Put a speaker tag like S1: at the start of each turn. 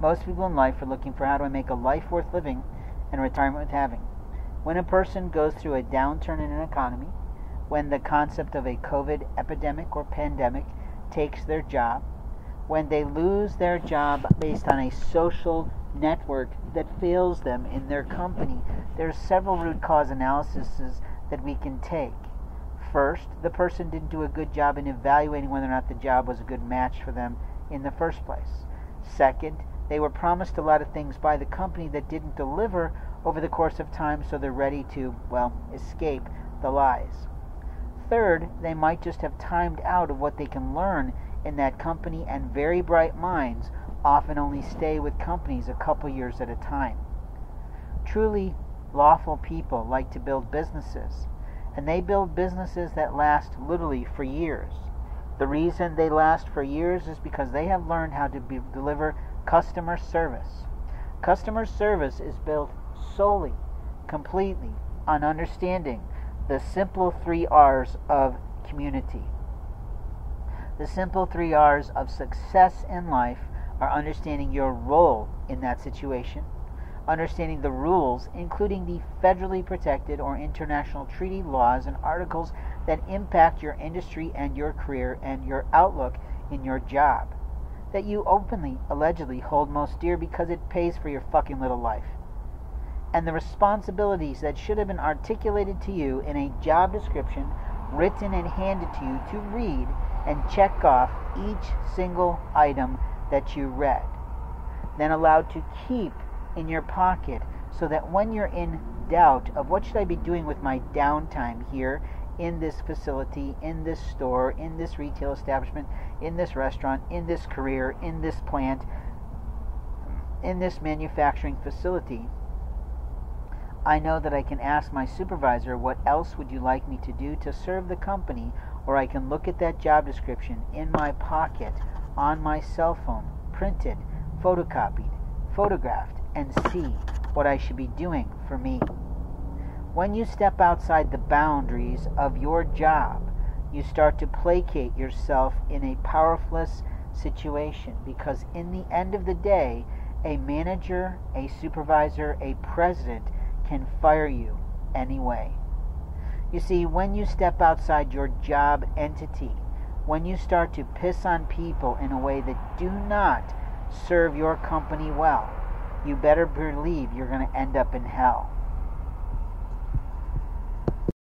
S1: Most people in life are looking for how do I make a life worth living and retirement worth having. When a person goes through a downturn in an economy, when the concept of a COVID epidemic or pandemic takes their job, when they lose their job based on a social network that fails them in their company, there are several root cause analyses that we can take. First, the person didn't do a good job in evaluating whether or not the job was a good match for them in the first place. Second, they were promised a lot of things by the company that didn't deliver over the course of time, so they're ready to, well, escape the lies. Third, they might just have timed out of what they can learn in that company, and very bright minds often only stay with companies a couple years at a time. Truly lawful people like to build businesses and they build businesses that last literally for years. The reason they last for years is because they have learned how to be, deliver customer service. Customer service is built solely, completely on understanding the simple three R's of community. The simple three R's of success in life are understanding your role in that situation understanding the rules, including the federally protected or international treaty laws and articles that impact your industry and your career and your outlook in your job, that you openly, allegedly hold most dear because it pays for your fucking little life, and the responsibilities that should have been articulated to you in a job description written and handed to you to read and check off each single item that you read, then allowed to keep in your pocket so that when you're in doubt of what should I be doing with my downtime here in this facility, in this store, in this retail establishment, in this restaurant, in this career, in this plant, in this manufacturing facility, I know that I can ask my supervisor, what else would you like me to do to serve the company? Or I can look at that job description in my pocket, on my cell phone, printed, photocopied, photographed, and see what I should be doing for me. When you step outside the boundaries of your job, you start to placate yourself in a powerless situation because, in the end of the day, a manager, a supervisor, a president can fire you anyway. You see, when you step outside your job entity, when you start to piss on people in a way that do not serve your company well, you better believe you're going to end up in hell.